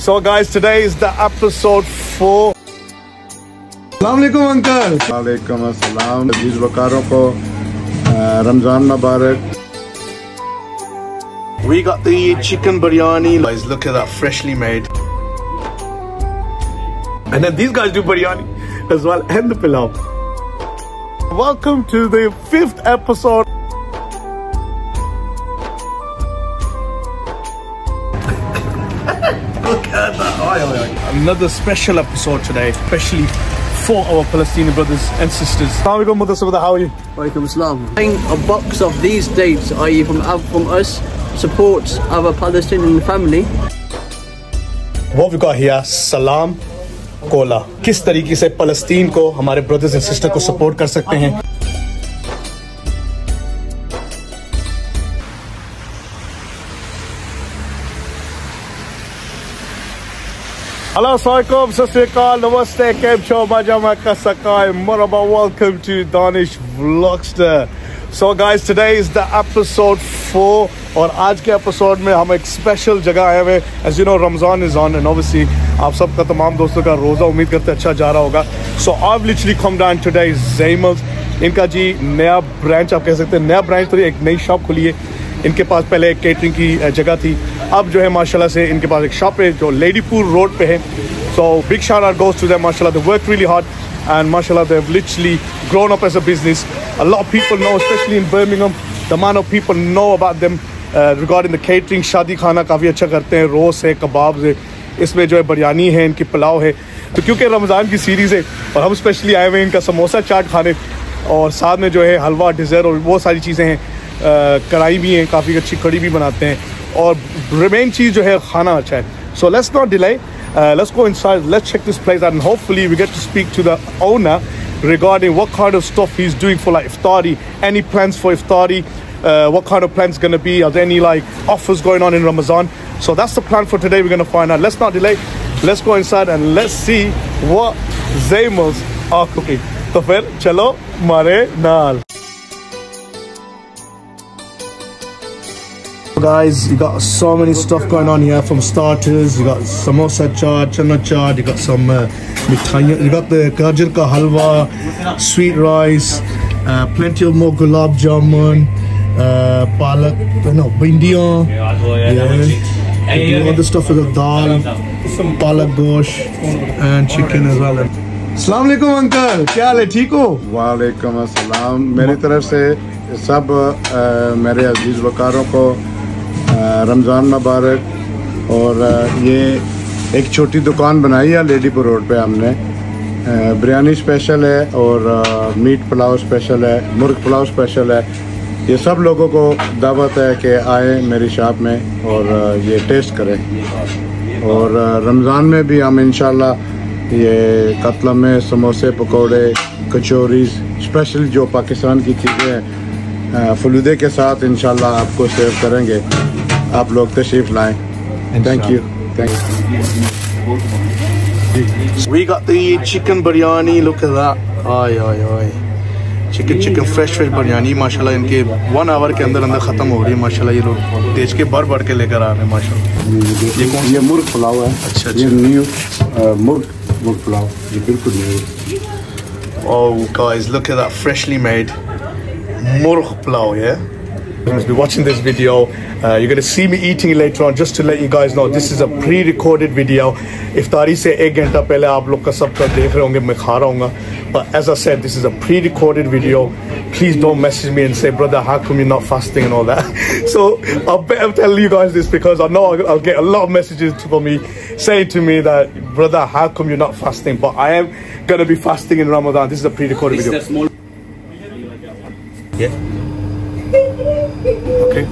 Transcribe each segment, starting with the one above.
So guys, today is the episode 4. Assalamualaikum uncle. Waalaikum assalam. Aziz Wakaron ko uh, Ramzan Mubarak. We got the chicken biryani. Guys, look at that, freshly made. And then these guys do biryani as well and the pilau. Welcome to the fifth episode. Another special episode today, especially for our Palestinian brothers and sisters. Assalamualaikum, Mother Sabada, How are you? Walaikum Assalam. Buying a box of these dates, i.e. from from us, supports our Palestinian family. What we got here, सलाम Cola किस तरीके से फलस्तीन को हमारे brothers and sister को support कर सकते हैं Hello, Assalamualaikum, Sasrikal, Namaste, Kem Cho, Majamaka Sakai, Maraba, welcome to Danish Vlogster. So guys, today is the episode 4 और आज के एपिसोड में हम एक स्पेशल जगह आए हुए as you know Ramzan is on and obviously आप सबका तमाम दोस्तों का रोज़ा उम्मीद करते अच्छा जा रहा होगा। So I literally come down today जेमल्स इनका जी नया ब्रांच आप कह सकते हैं नया ब्रांच तो एक नई शॉप खुली है। इनके पास पहले एक केटरिंग की जगह थी। अब जो है माशाल्लाह से इनके पास एक शॉप है जो लेडीपुर रोड पे है। So big shout out goes to them माशाल्लाह they work really hard and mashallah they've literally grown up as a business. A lot of people know especially in birmingham the amount of people know about them uh, regarding शादी खाना काफ़ी अच्छा करते हैं रोस है कबाब है इसमें जो है बिरयानी है इनकी पुलाव है। तो क्योंकि रमज़ान की सीरीज़ है और हम स्पेशली आए हुए हैं इनका समोसा चाट खाने और साथ में जो है हलवा डिज़र्ट और वो सारी चीज़ें हैं कढ़ाई भी हैं काफ़ी अच्छी कड़ी भी बनाते हैं। और main चीज़ जो है खाना अच्छा है। So let's not delay let's go inside let's check this place and hopefully we get to speak to the owner regarding what kind of stuff he's doing for like iftari. Any plans for iftari? Uh, what kind of plans going to be? Are there any like offers going on in ramadan? So that's the plan for today. We're going to find out. Let's not delay. Let's go inside and let's see what Zaymals are cooking. So फिर चलो mare naal. Guys, you got so many stuff going on here from starters. You got samosa chaat, chana chaat. You got some uh, mithaiyan. You got the gajar ka halwa, sweet rice, uh, plenty of more gulab jamun, uh, palak, no, bindiyan. Yeah. You got the stuff with the dal, some palak gosh, and chicken as well. Assalamu alaikum, uncle. क्या हाल है ठीक हो वालेकुम अस्सलाम मेरी तरफ से सब अ, मेरे अजीज वकारों को अ, रमज़ान मुबारक। और ये एक छोटी दुकान बनाई है लेडीपुर रोड पे हमने। बिरयानी स्पेशल है और मीट पुलाव स्पेशल है, मुर्ग पुलाव स्पेशल है। ये सब लोगों को दावत है कि आए मेरी शॉप में और ये टेस्ट करें। और रमज़ान में भी हम इन ये कतला में समोसे, पकोड़े, कचौरीज स्पेशल जो पाकिस्तान की चीज़ें हैं फलूदे के साथ इंशाल्लाह आपको सर्व करेंगे। आप लोग तशरीफ़ लाएँ। Thank you thank you We got the chicken biryani. Look at that. Ay, ay, ay. Chicken chicken fresh fresh biryani माशाल्लाह इनके वन आवर के अंदर अंदर ख़त्म हो रही है माशाल्लाह ये लोग तेज के बढ़ बढ़ के लेकर आ रहे हैं माशाल्लाह ये कौन ये मुर्ग पुलाव है। अच्छा, ये अच्छा। न्यू अ, मुर्ग मुर्ग पुलाव। ये बिल्कुल new Oh guys, look at that freshly made murgh pulao, yeah? You're going to be watching this video. Uh, you're going to see me eating it later on. Just to let you guys know, this is a pre-recorded video. इफ्तारी से एक घंटा पहले आप लोग का सब का देख रहे होंगे मैं खा रहा हूँ But as I said, this is a pre-recorded video. Please don't message me and say, brother, how come you're not fasting and all that. so I better tell you guys this because I know I'll, I'll get a lot of messages from me saying to me that, brother, how come you're not fasting? But I am going to be fasting in Ramadan. This is a pre-recorded video. Yeah. Okay.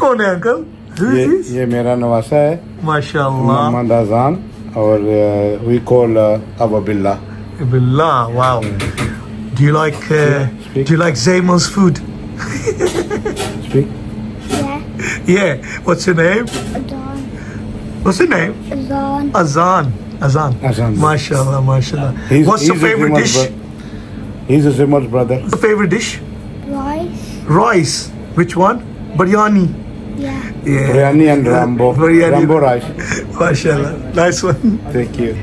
कौन है uncle Who ये, is? ये मेरा नवासा है माशाल्लाह मोहम्मद आजान और we call अब बिल्ला बिल्ला wow Do you like uh, yeah, Do you like Zaymal's food? Speak. Yeah. Yeah. What's your name? Azan. What's your name? Azan. Azan. Azan. Azan. MashaAllah, mashaAllah. He's, What's he's your favorite dish? he's a Zaymal's brother. Your favorite dish? Rice. Rice. Which one? Biryani. Yeah. yeah. Biryani and Rambo. Biryani. Rambo rice. MashaAllah. Nice one. Thank you.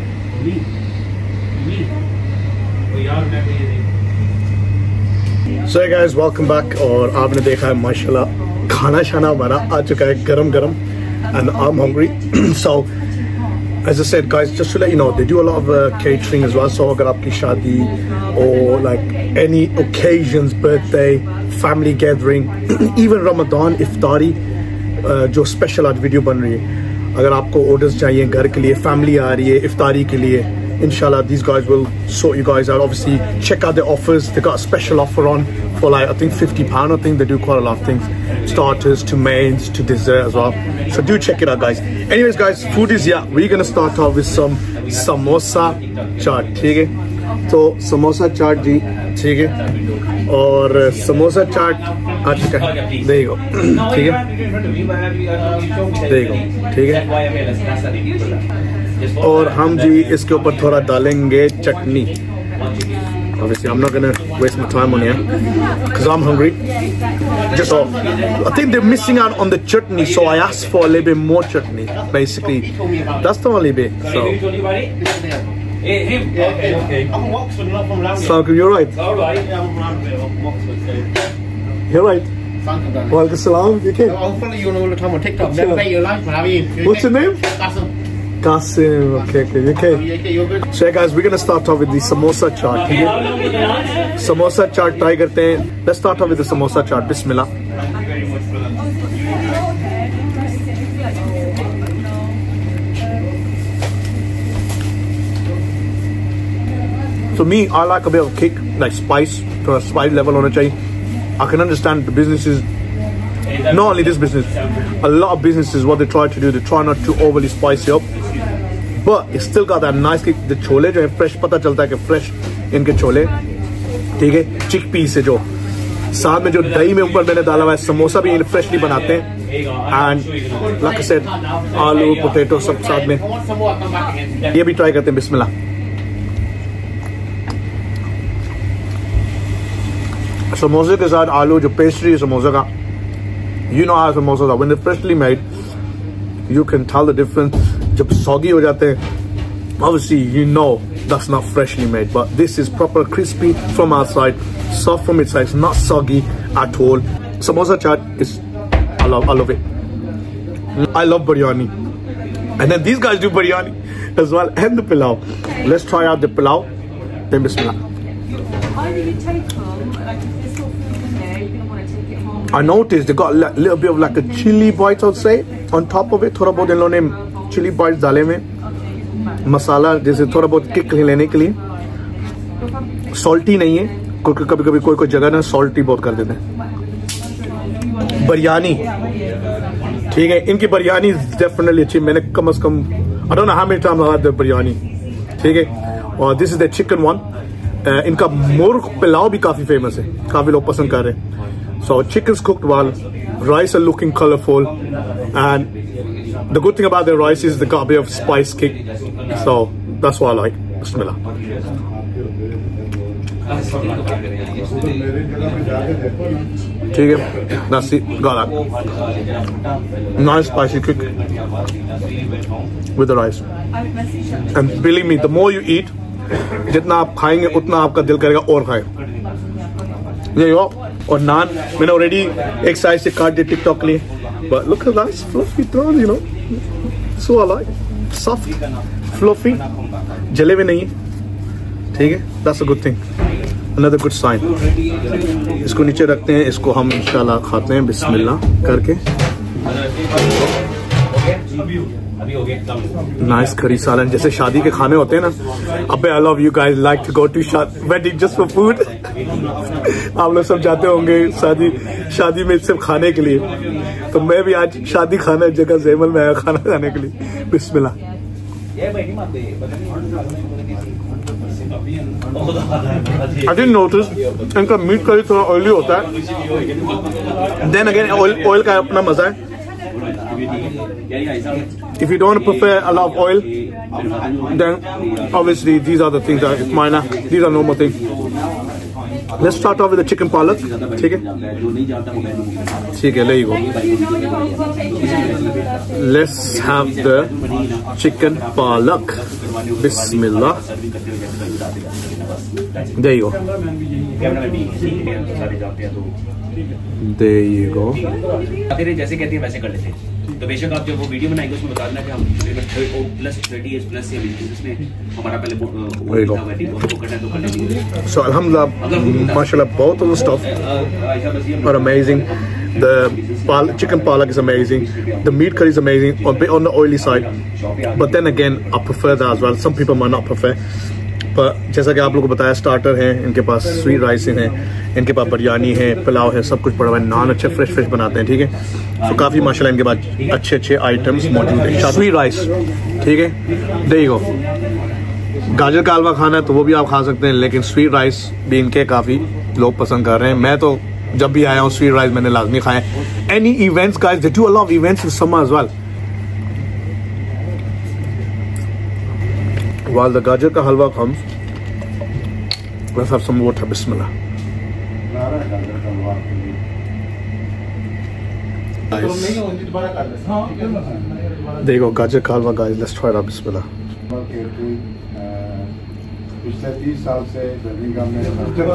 So hey guys, welcome back Or, आपने देखा है माशाल्लाह shana शाना हमारा आ चुका है garam गरम and I'm hungry so as I said guys just to let you know they do a lot of uh, catering as well so अगर आपकी शादी or like any occasions birthday family gathering even Ramadan iftari uh, जो special आज video बन रही है अगर आपको ऑर्डर्स चाहिए घर के लिए फैमिली आ रही है इफ्तारी के लिए inshallah these guys will sort you guys out obviously check out the offers they got a special offer on for like i think 50 pound i think they do quite a lot of things starters to mains to dessert as well so do check it out guys anyways guys food is yeah we're gonna start off with some samosa chaat ठीक है तो समोसा चाट जी ठीक है और समोसा चाट आ चुका है देखो ठीक है देखो ठीक है और हम जी इसके ऊपर थोड़ा डालेंगे चटनी Obviously, I'm not gonna waste my time on here because I'm hungry. Just so, I think they're missing out on the chutney, so I asked for a little bit more chutney. Basically, that's the only bit. So, Him? Okay, okay. I'm from Oxford, not from London. so you're right. All right. Yeah, I'm around a bit from Oxford too. You're right. Walaikum salam. You okay? I'll follow you all the time on TikTok. Never bet your life, man. How are you? What's your name? Qasim. Okay, okay. Okay? So, yeah, guys, we're gonna start off with the samosa chaat. है? Samosa chaat try हैं. Let's start off with the samosa chaat. Bismillah. For me, I like a bit of kick, like spice, to a spice level on a chain. I can understand the businesses, not only this business, a lot of businesses, what they try to do, they try not to overly spice up. But it's still got that nice kick. The chole जो है fresh पता चलता है fresh इनके छोले ठीक है चिक P से जो साथ में जो दही में ऊपर मैंने डाला हुआ है समोसा भी फ्रेशली बनाते हैं एंड लाइक आई आलू पोटैटो सब साथ में. ये भी ट्राई करते हैं बिस्मिल्लाह समोसे के साथ आलू जो पेस्ट्री है समोसे का you know how samosas are when they're freshly made you can tell the difference. jab soggy ho jate obviously you know that's not freshly made but this is proper crispy from outside soft from inside it's not soggy at all. Samosa chaat is i love i love it. I love biryani. And then these guys do biryani as well and the pilau let's try out the pilau then bismillah. How do you take home like I noticed they got a little bit of like a chili bites, I'd say, on top of it. थोड़ा बहुत इन लोगों ने chili bites डाले हुए। मसाला जैसे थोड़ा बहुत kick लेने के लिए। सॉल्टी नहीं है। कोई कभी कभी कोई कोई जगह ना सॉल्टी बहुत कर देते हैं। बिरयानी ठीक है इनकी बिरयानी डेफिनेटली अच्छी। मैंने कम से कम I don't know how many times I had the biryani ठीक है? और this is the chicken one इनका मुर्ग पुलाव भी काफ़ी फ़ेमस है। काफ़ी लोग पसंद कर रहे हैं। So chicken cooked well rice are looking colorful and the good thing about the rice is the got a bit of spice kick so that's what I like bismillah ठीक है that's it got that nice spicy kick with the rice and believe me the more you eat जितना आप खाएंगे उतना आपका दिल करेगा और खाए देखो और नान मैंने ऑलरेडी एक साइज़ से काट दिया टिकटॉक के लिए but look at that's fluffy त्रॉन you know so alike soft fluffy जले हुए नहीं ठीक है that's a good thing another good sign इसको नीचे रखते हैं इसको हम इंशाल्लाह खाते हैं बिस्मिल्लाह करके नाइस करी सालन जैसे शादी के खाने होते हैं ना। अबे I love you guys like to go to wedding just for food आप लोग सब जाते होंगे शादी शादी में सिर्फ़ खाने के लिए। तो मैं भी आज शादी खाना जगह जेमल में आया खाना खाने के लिए। बिस्मिल्लाह। I didn't notice इनका मीट करी थोड़ा ऑयली होता है। देन अगेन ऑयल ऑयल का अपना मज़ा है। If you don't prefer a lot of oil, then obviously these are the things that it's minor. These are normal things. Let's start of with the chicken पालक ठीक है ठीक है ले go let's have the chicken पालक बिस्मिल्लाह there you go there you go आते रहे जैसे कहते हैं वैसे कर लेते हैं तो बेशक आप जब वो वीडियो बनाएंगे उसमें बता देना कि हम प्लस थर्टी एज प्लस से इसमें हमारा पहले वो- वो There you go. था wedding, और वो करना है तो कर लेंगे so alhamdulillah mashallah both of the stuff are amazing. The pal- chicken palak is amazing. The meat curry is amazing, a bit on the oily side. But then again, I prefer that as well. Some people might not prefer. जैसा कि आप लोगों को बताया starter हैं, इनके पास sweet rice हैं, इनके पास बिरयानी है पुलाव है, सब कुछ पड़ा हुआ है, नान अच्छे फ्रेश फ्रेश बनाते हैं, ठीक है? तो काफ़ी माशाल्लाह इनके पास अच्छे अच्छे आइटम्स मौजूद हैं। स्वीट राइस ठीक है? गो गाजर का हलवा खाना है तो वो भी आप खा सकते हैं, लेकिन स्वीट राइस भी इनके काफ़ी लोग पसंद कर रहे हैं। मैं तो जब भी आया हूँ स्वीट राइस मैंने लाजमी खाए एनी इवेंट्स का do a of events While the gajar ka halwa comes, let's have some water. Bismillah. Nice. There you go, gajar ka halwa, guys. Let's try it out. Bismillah.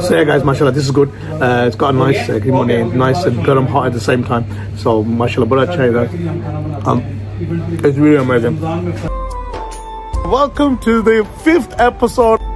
So yeah guys, mashallah, this is good. Uh, it's got a nice uh, money, nice and garam hot at the same time. So mashallah, but I tell you that, um, it's really amazing. Welcome to the fifth episode.